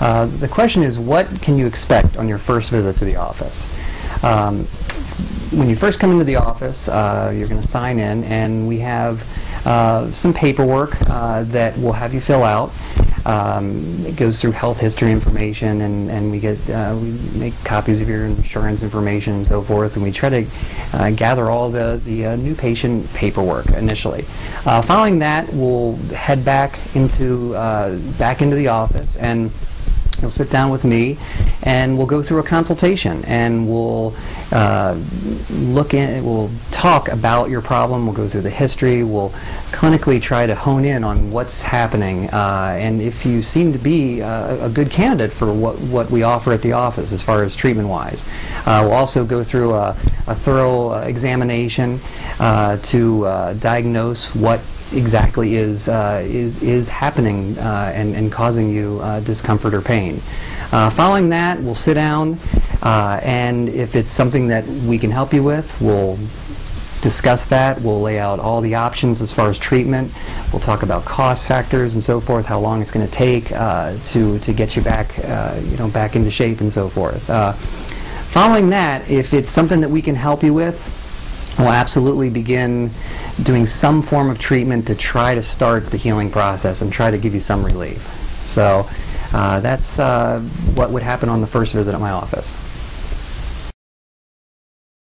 Uh, the question is, what can you expect on your first visit to the office? Um, when you first come into the office, uh, you're going to sign in, and we have uh, some paperwork uh, that we'll have you fill out. Um, it goes through health history information, and, and we get uh, we make copies of your insurance information and so forth, and we try to gather all the the new patient paperwork initially. Following that, we'll head back into back into the office and. You'll sit down with me, and we'll go through a consultation, and we'll uh, look in. We'll talk about your problem. We'll go through the history. We'll clinically try to hone in on what's happening, uh, and if you seem to be uh, a good candidate for what what we offer at the office as far as treatment-wise. Uh, we'll also go through a, a thorough uh, examination uh, to diagnose what exactly is uh, is is happening uh, and, and causing you uh, discomfort or pain. Following that, we'll sit down, and if it's something that we can help you with, we'll discuss that. We'll lay out all the options as far as treatment. We'll talk about cost factors and so forth, how long it's going to take uh, to to get you back, uh, you know, back into shape and so forth. Uh, following that, if it's something that we can help you with, we'll absolutely begin doing some form of treatment to try to start the healing process and try to give you some relief. So uh, that's uh, what would happen on the first visit at my office.